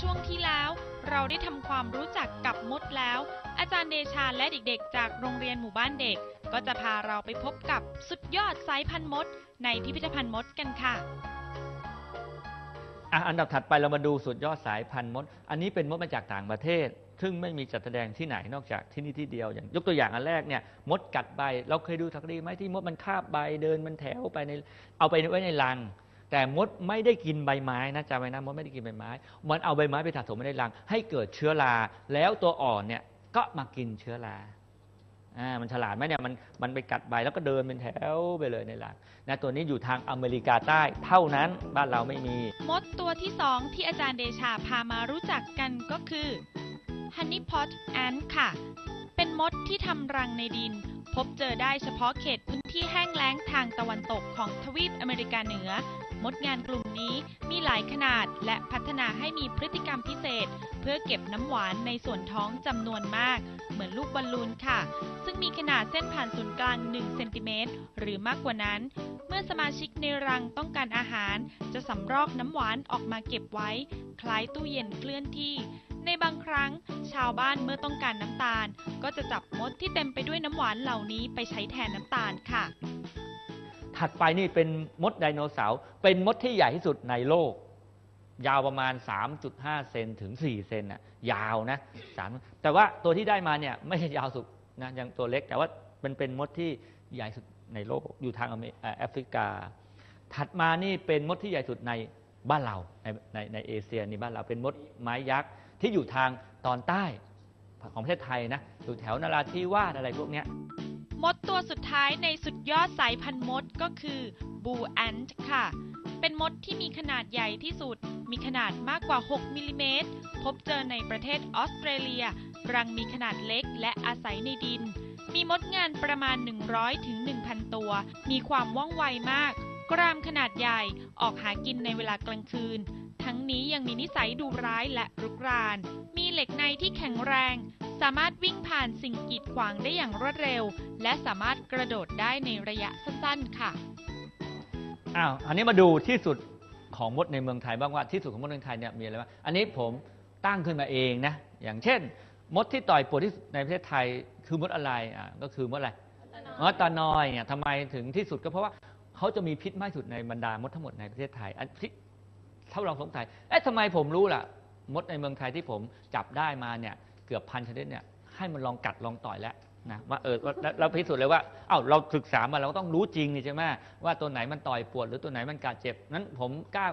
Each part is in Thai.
ช่วงที่แล้ว เราได้ทำความรู้จักกับมดแล้ว อาจารย์เดชาและเด็กๆ จากโรงเรียนหมู่บ้านเด็ก ก็จะพาเราไปพบกับสุดยอดสายพันธุ์มด ในพิพิธภัณฑ์มดกันค่ะอะอันดับถัดไปเรามาดูสุดยอดสายพันธุ์มด อันนี้เป็นมดมาจากต่างประเทศ ซึ่งไม่มีจัดแสดงที่ไหนนอกจากที่นี่ที่เดียว อย่างยกตัวอย่างอันแรกเนี่ยมดกัดใบ เราเคยดูทักรีไหมที่มดมันคาบใบเดินมันแถวไปในเอาไปไว้ในรัง แต่มดไม่ได้กินใบไม้นะจำไว้นะมดไม่ได้กินใบไม้ มันเอาใบไม้ไปสะสมไว้ในรัง ให้เกิดเชื้อราแล้วตัวอ่อนเนี่ยก็มากินเชื้อราอ่ามันฉลาดไหมเนี่ยมันมันไปกัดใบแล้วก็เดินเป็นแถวไปเลยในรังนะตัวนี้อยู่ทางอเมริกาใต้เท่านั้นบ้านเราไม่มี มดตัวที่สองที่อาจารย์เดชาพามารู้จักกันก็คือ Honey Pot Ant ค่ะ เป็นมดที่ทำรังในดิน พบเจอได้เฉพาะเขตพื้นที่แห้งแล้งทางตะวันตกของทวีปอเมริกาเหนือ มดงานกลุ่มนี้มีหลายขนาดและพัฒนาให้มีพฤติกรรมพิเศษ เพื่อเก็บน้ำหวานในส่วนท้องจำนวนมาก เหมือนลูกบอลลูนค่ะ ซึ่งมีขนาดเส้นผ่านศูนย์กลาง 1 เซนติเมตรหรือมากกว่านั้น เมื่อสมาชิกในรังต้องการอาหาร จะสำรอกน้ำหวานออกมาเก็บไว้ คล้ายตู้เย็นเคลื่อนที่ในบางครั้งชาวบ้านเมื่อต้องการน้ำตาล ก็จะจับมดที่เต็มไปด้วยน้ำหวานเหล่านี้ไปใช้แทนน้ำตาลค่ะ ถัดไปนี่เป็นมดไดโนเสาร์เป็นมดที่ใหญ่ที่สุดในโลก ยาวประมาณ 3.5 เซนถึง 4 เซนน่ะยาวนะสามแต่ว่าตัวที่ได้มาเนี่ยไม่ใช่ยาวสุดนะยังตัวเล็ก แต่ว่ามันเป็นมดที่ใหญ่สุดในโลกอยู่ทางแอฟริกา ถัดมานี่เป็นมดที่ใหญ่สุดในบ้านเราในในในเอเชียนี่บ้านเราเป็นมดไม้ยักษ์ที่อยู่ทางตอนใต้ของประเทศไทยนะอยู่แถวนราธิวาสอะไรพวกเนี้ย มดตัวสุดท้ายในสุดยอดสายพันธุ์มดก็คือบูแอนต์ค่ะ เป็นมดที่มีขนาดใหญ่ที่สุด มีขนาดมากกว่า 6 มิลลิเมตร พบเจอในประเทศออสเตรเลีย รังมีขนาดเล็กและอาศัยในดิน มีมดงานประมาณ 100ถึง1,000ตัว มีความว่องไวมาก กรามขนาดใหญ่ ออกหากินในเวลากลางคืน ทั้งนี้ยังมีนิสัยดุร้ายและรุกราน มีเหล็กในที่แข็งแรง สามารถวิ่งผ่านสิ่งกีดขวางได้อย่างรวดเร็ว และสามารถกระโดดได้ในระยะสั้นๆค่ะ อ้าว อันนี้มาดูที่สุดของมดในเมืองไทยบ้างว่าที่สุดของมดในเมืองไทยเนี่ยมีอะไรบ้าง อันนี้ผมตั้งขึ้นมาเองนะ อย่างเช่น มดที่ต่อยปวดที่ในประเทศไทยคือมดอะไร อ่า ก็คือมดอะไรอ๋อตานอยเนี่ยทำไมถึงที่สุดก็เพราะว่าเขาจะมีพิษมากที่สุดในบรรดามดทั้งหมดในประเทศไทย อันที่ถ้าเราสงสัย เอ๊ะทำไมผมรู้ล่ะ มดในเมืองไทยที่ผมจับได้มาเนี่ย เกือบพันชนิดเนี่ยให้มันลองกัดลองต่อยแล้วนะว่าเออเราพิสูจน์เลยว่าเอ้าเราศึกษามาเราก็ต้องรู้จริงนี่ใช่ไหมว่าตัวไหนมันต่อยปวดหรือตัวไหนมันกัดเจ็บนั้นผมกล้า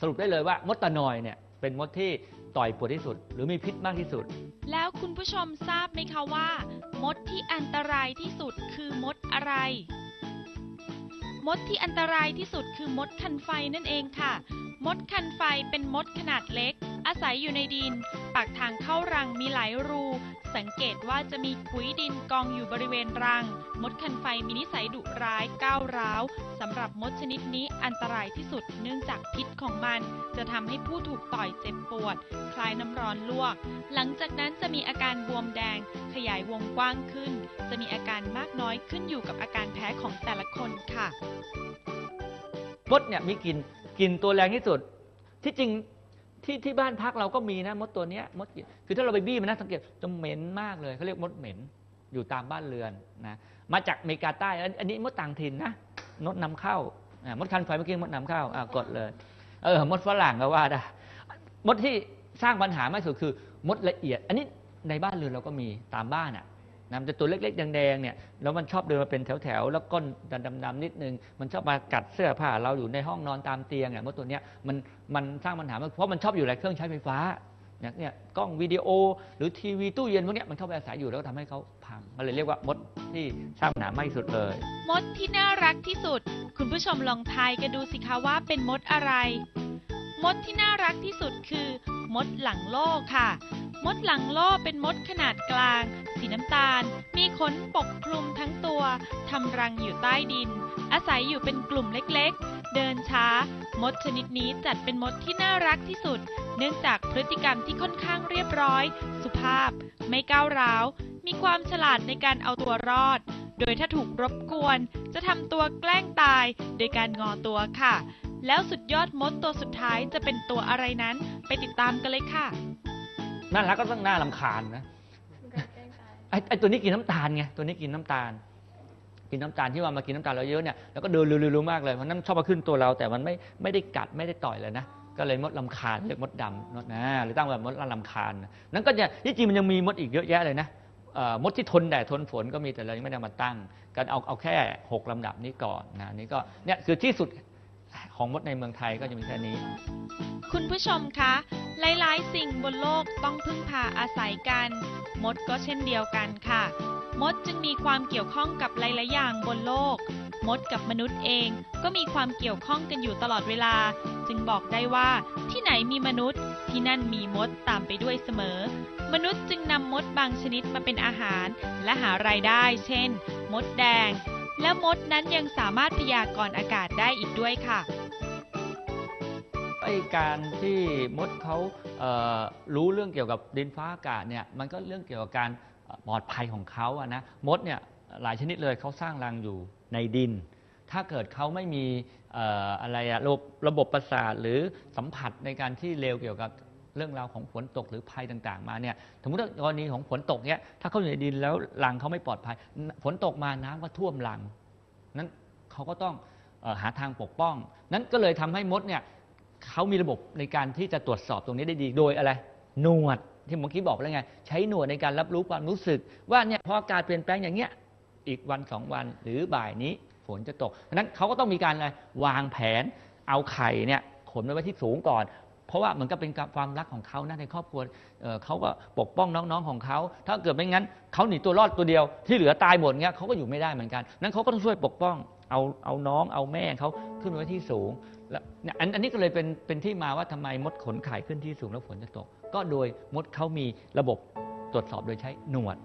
สรุปได้เลยว่ามดตะนอยเนี่ยเป็นมดที่ต่อยปวดที่สุด หรือมีพิษมากที่สุด แล้วคุณผู้ชมทราบไหมคะว่า มดที่อันตรายที่สุดคือมดอะไร มดที่อันตรายที่สุดคือมดคันไฟนั่นเองค่ะ มดคันไฟเป็นมดขนาดเล็ก อาศัยอยู่ในดิน ปากทางเข้ารังมีหลายรู สังเกตว่าจะมีขุยดินกองอยู่บริเวณรัง มดคันไฟมีนิสัยดุร้ายก้าวร้าวสำหรับมดชนิดนี้อันตรายที่สุดเนื่องจากพิษของมัน จะทำให้ผู้ถูกต่อยเจ็บปวด คลายน้ำร้อนลวก หลังจากนั้นจะมีอาการบวมแดง ขยายวงกว้างขึ้น จะมีอาการมากน้อยขึ้นอยู่กับอาการแพ้ของแต่ละคนค่ะมดเนี่ยมีกลิ่นกลิ่นตัวแรงที่สุด ที่จริง ที่ที่บ้านพักเราก็มีนะมดตัวเนี้ยมดคือถ้าเราไปบี้มันนะสังเกตจะเหม็นมากเลยเขาเรียกมดเหม็นอยู่ตามบ้านเรือนนะมาจากอเมริกาใต้อันนี้มดต่างถิ่นนะมดนำเข้ามดคันไฟเมื่อกี้มดนำเข้าอ่ากดเลยเออมดฝรั่งก็ว่าได้มดที่สร้างปัญหามากสุดคือ มดละเอียด อันนี้ในบ้านเรือนเราก็มีตามบ้านอะ นะมันจะตัวเล็กๆแดงๆเนี่ยแล้วมันชอบเดินมาเป็นแถวๆแล้วก้นดำๆนิดนึง มันชอบมากัดเสื้อผ้าเราอยู่ในห้องนอนตามเตียงเนี่ยมดตัวเนี้ยมันมันสร้างปัญหาเพราะมันชอบอยู่ในเครื่องใช้ไฟฟ้าเนี่ยเนี่ยกล้องวิดีโอ หรือทีวีตู้เย็นพวกเนี้ยมันเข้าไปอาศัยอยู่แล้วก็ทำให้เขาพังมันเลยเรียกว่ามดที่สร้างปัญหาไม่สุดเลย มดที่น่ารักที่สุด คุณผู้ชมลองทายกันดูสิคะว่าเป็นมดอะไร มดที่น่ารักที่สุดคือ มดหลังโล่ค่ะ มดหลังโล่เป็นมดขนาดกลาง สีน้ำตาล มีขนปกคลุมทั้งตัวทำรังอยู่ใต้ดิน อาศัยอยู่เป็นกลุ่มเล็กๆ เดินช้า มดชนิดนี้จัดเป็นมดที่น่ารักที่สุด เนื่องจากพฤติกรรมที่ค่อนข้างเรียบร้อย สุภาพ ไม่ก้าวร้าว มีความฉลาดในการเอาตัวรอด โดยถ้าถูกรบกวน จะทำตัวแกล้งตาย โดยการงอตัวค่ะ แล้วสุดยอดมดตัวสุดท้ายจะเป็นตัวอะไรนั้น ไปติดตามกันเลยค่ะ น่ารักก็ต้องน่าลำคาญนะไอ้ไอ้ตัวนี้กินน้ำตาลไงตัวนี้กินน้ำตาล กินน้ำตาลที่ว่ามากินน้ำตาลเราเยอะเนี่ยแล้วก็เดินเร็วๆมากเลยมันนั่นชอบมาขึ้นตัวเรา แต่มันไม่ไม่ได้กัดไม่ได้ต่อยเลยนะก็เลยมดลำคาญเรียกมดดำมดนะหรือตั้งแบบมดลำคาญนะนั่นก็จะที่จริงมันยังมีมดอีกเยอะแยะเลยนะเอ่อมดที่ทนแดดทนฝนก็มีแต่เรายังไม่ได้เอามาตั้งกันเอาเอาแค่หกลำดับนี้ก่อนนะนี่ก็เนี่ยคือที่สุด ของมดในเมืองไทยก็จะมีแค่นี้ คุณผู้ชมคะ หลาย ๆ สิ่งบนโลกต้องพึ่งพาอาศัยกัน มดก็เช่นเดียวกันค่ะ มดจึงมีความเกี่ยวข้องกับหลาย ๆ อย่างบนโลก มดกับมนุษย์เองก็มีความเกี่ยวข้องกันอยู่ตลอดเวลา จึงบอกได้ว่าที่ไหนมีมนุษย์ ที่นั่นมีมดตามไปด้วยเสมอ มนุษย์จึงนำมดบางชนิดมาเป็นอาหาร และหารายได้ เช่น มดแดง และมดนั้นยังสามารถพยากรณ์อากาศได้อีกด้วยค่ะไอการที่มดเขาเรู้เรื่องเกี่ยวกับดินฟ้าอากาศเนี่ยมันก็เรื่องเกี่ยวกับการปลอดภัยของเขาอะนะมดเนี่ยหลายชนิดเลยเขาสร้างรังอยู่ในดิน ถ้าเกิดเขาไม่มีออะไรอะระบบระบบประสาทหรือสัมผัสในการที่เร็วเกี่ยวกับ เรื่องราวของฝนตกหรือภัยต่างๆมาเนี่ยสมมติว่ากรณีของฝนตกเนี่ยถ้าเขาอยู่ในดินแล้วรังเขาไม่ปลอดภัย ฝนตกมาน้ำก็ท่วมรัง นั้นเขาก็ต้องออหาทางปกป้อง นั้นก็เลยทำให้มดเนี่ยเขามีระบบในการที่จะตรวจสอบตรงนี้ได้ดีโดยอะไรหนวดที่เมื่อกี้บอกแล้วไง ใช้หนวดในการรับรู้ความรู้สึก ว่าเนี่ยพออากาศเปลี่ยนแปลงอย่างเงี้ยอีกวันสองวันหรือบ่ายนี้ฝนจะตกนั้นเขาก็ต้องมีการอะไรวางแผนเอาไข่เนี่ยขนไว้ที่สูงก่อน เพราะว่าเหมือนกับเป็นความรักของเขานะในครอบครัวเเขาก็ปกป้องน้องๆของเขา ถ้าเกิดไม่งั้นเขาหนีตัวรอดตัวเดียว ที่เหลือตายหมดเงี้ยเขาก็อยู่ไม่ได้เหมือนกัน นั้นเขาก็ต้องช่วยปกป้องเอาเอาน้องเอาแม่เขาขึ้นไว้ที่สูงแล้วอันอันนี้ก็เลยเป็นเป็นที่มาว่าทำไมมดขนไข่ขึ้นที่สูงแล้วฝนจะตก ก็โดยมดเขามีระบบตรวจสอบโดยใช้หนวด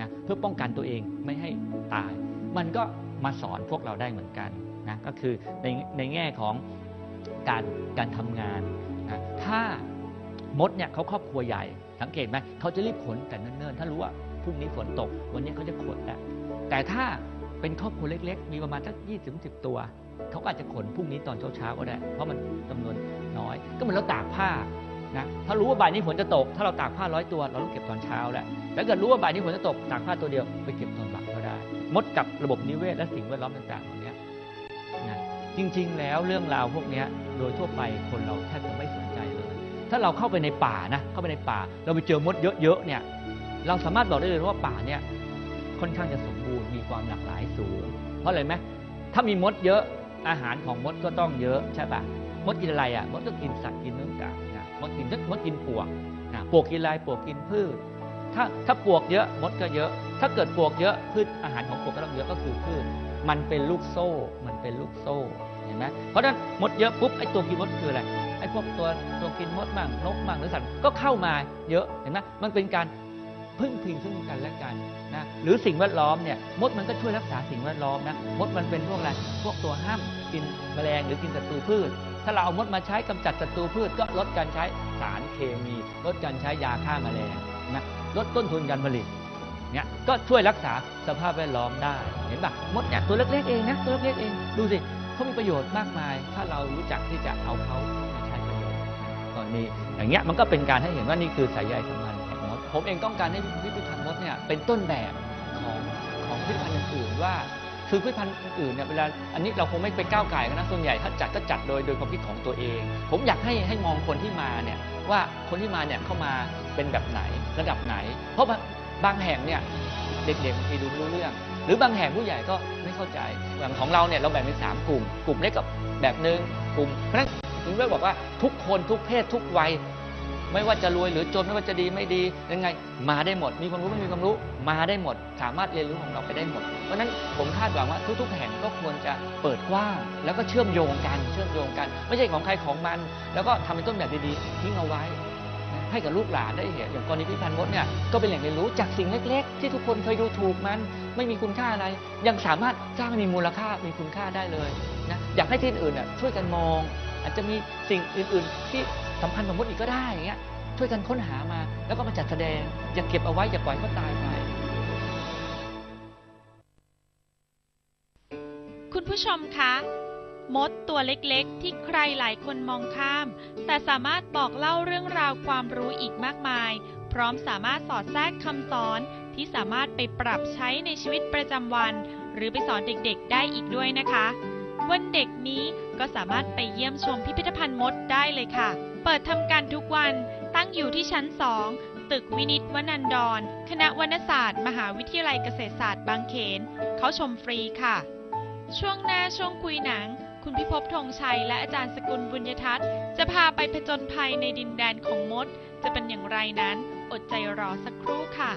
นะเพื่อป้องกันตัวเองไม่ให้ตาย มันก็มาสอนพวกเราได้เหมือนกันนะก็คือในในแง่ของการการทำงาน ถ้ามดเนี่ยเขาครอบครัวใหญ่ สังเกตไหมเขาจะรีบขนแต่เนิ่นๆ ถ้ารู้ว่าพรุ่งนี้ฝนตก วันนี้เขาจะขนแล้วแต่ถ้าเป็นครอบครัวเล็ก ๆ มีประมาณสักยี่สิบสิบตัว เขาก็อาจจะขนพรุ่งนี้ตอนเช้าๆก็ได้ เพราะมันจำนวนน้อย ก็เหมือนเราตากผ้านะถ้ารู้ว่าบ่ายนี้ฝนจะตก ถ้าเราตากผ้าร้อยตัว เราต้องเก็บตอนเช้าแล้วถ้าเกิดรู้ว่าบ่ายนี้ฝนจะตกตากผ้าตัวเดียวไปเก็บตอนบ่ายก็ได้ มดกับระบบนิเวศและสิ่งแวดล้อมต่างๆเหล่านี้นะจริงๆแล้วเรื่องราวพวกนี้โดยทั่วไปคนเราแทบจะไม่สน ถ้าเราเข้าไปในป่านะเข้าไปในป่า เราไปเจอมดเยอะๆเนี่ยเราสามารถบอกได้เลยว่าป่าเนี่ยค่อนข้างจะสมบูรณ์มีความหลากหลายสูง เพราะอะไรไหมถ้ามีมดเยอะอาหารของมดก็ต้องเยอะใช่ปะมดกินอะไรอะมดก็กินสัตว์กินเนื้อสัตว์นะมดกินมดกินปวกนะปวกกินอะไรปวกกินพืช ถ้าถ้าปวกเยอะมดก็เยอะ ถ้าเกิดปวกเยอะพืชอาหารของปวกก็ต้องเยอะก็คือพืชมันเป็นลูกโซ่ มันเป็นลูกโซ่เห็นไหมเพราะฉะนั้นมดเยอะปุ๊บไอ้ตัวกินมดคืออะไร ไอ้พวกตัวตัวกินมดมั่งนกมั่งหรือสัตว์ก็เข้ามาเยอะเห็นไหมมันเป็นการพึ่งพิงซึ่งกันและกันนะหรือสิ่งแวดล้อมเนี่ยมดมันก็ช่วยรักษาสิ่งแวดล้อมนะมดมันเป็นพวกอะไรพวกตัวห้ามกินแมลงหรือกินศัตรูพืช ถ้าเราเอามดมาใช้กำจัดศัตรูพืช ก็ลดการใช้สารเคมี ลดการใช้ยาฆ่าแมลงนะลดต้นทุนการผลิตเนี่ยก็ช่วยรักษาสภาพแวดล้อมได้ เห็นปะมดเนี่ยตัวเล็กๆเองนะตัวเล็กๆเองดูสิเขามีประโยชน์มากมาย ถ้าเรารู้จักที่จะเอาเขา ตอนนี้อย่างเงี้ยมันก็เป็นการให้เห็นว่านี่คือสายใยสัมพันธ์แห่งมดผมเองต้องการให้พิพิธภัณฑ์มดเนี่ยเป็นต้นแบบของของพิพิธภัณฑ์อื่นว่าคือพิพิธภัณฑ์อื่นเนี่ยเวลาอันนี้เราคงไม่ไปก้าวไก่กันนะส่วนใหญ่ถ้าจัดก็จัดโดยโดยความคิดของตัวเอง ผมอยากให้ให้มองคนที่มาเนี่ยว่าคนที่มาเนี่ยเข้ามาเป็นแบบไหนระดับไหน เพราะบางบางแห่งเนี่ยเด็กๆบางทีดูไม่รู้เรื่อง หรือบางแห่งผู้ใหญ่ก็ไม่เข้าใจอย่างของเราเนี่ยเราแบ่งเป็นสามกลุ่ม กลุ่มเล็กกับแบบหนึ่งกลุ่มเพราะฉะนั้น ถึงได้บอกว่าทุกคนทุกเพศทุกวัย ไม่ว่าจะรวยหรือจนไม่ว่าจะดีไม่ดียังไง มาได้หมด มีความรู้ไม่มีความรู้มาได้หมด สามารถเรียนรู้ของเราไปได้หมด เพราะฉะนั้นผมคาดหวังว่าทุก ๆ แห่งก็ควรจะเปิดกว้างแล้วก็เชื่อมโยงกันเชื่อมโยงกัน ไม่ใช่ของใครของมัน แล้วก็ทำเป็นต้นแบบดีๆทิ้งเอาไว้ให้กับลูกหลานได้เห็นอย่างกรณีพิพิธภัณฑ์มดเนี่ยก็เป็นแหล่งเรียนรู้จากสิ่งเล็ก ๆ ที่ทุกคนเคยดูถูกมันไม่มีคุณค่าอะไร ยังสามารถสร้างมีมูลค่ามีคุณค่าได้เลยนะอยากให้ที่อื่นน่ะช่วยกันมอง อาจจะมีสิ่งอื่น ๆ ที่สำคัญกว่ามดอีกก็ได้อย่างเงี้ยช่วยกันค้นหามา แล้วก็มาจัดแสดง อย่าเก็บเอาไว้ อย่าปล่อยก็ตายไป คุณผู้ชมคะมดตัวเล็กๆ ที่ใครหลายคนมองข้าม แต่สามารถบอกเล่าเรื่องราวความรู้อีกมากมาย พร้อมสามารถสอดแทรกคำสอนที่สามารถไปปรับใช้ในชีวิตประจำวัน หรือไปสอนเด็กๆ ได้อีกด้วยนะคะ วันเด็กนี้ก็สามารถไปเยี่ยมชมพิพิธภัณฑ์มดได้เลยค่ะ เปิดทำการทุกวันตั้งอยู่ที่ชั้น 2 ตึกวินิตวนันดร คณะวรรณศาสตร์ มหาวิทยาลัยเกษตรศาสตร์บางเขน เขาชมฟรีค่ะ ช่วงหน้าช่วงคุยหนัง คุณพิภพธงชัย และอาจารย์สกุลบุญยทัศน์ จะพาไปผจญภัยในดินแดนของมด จะเป็นอย่างไรนั้น อดใจรอสักครู่ค่ะ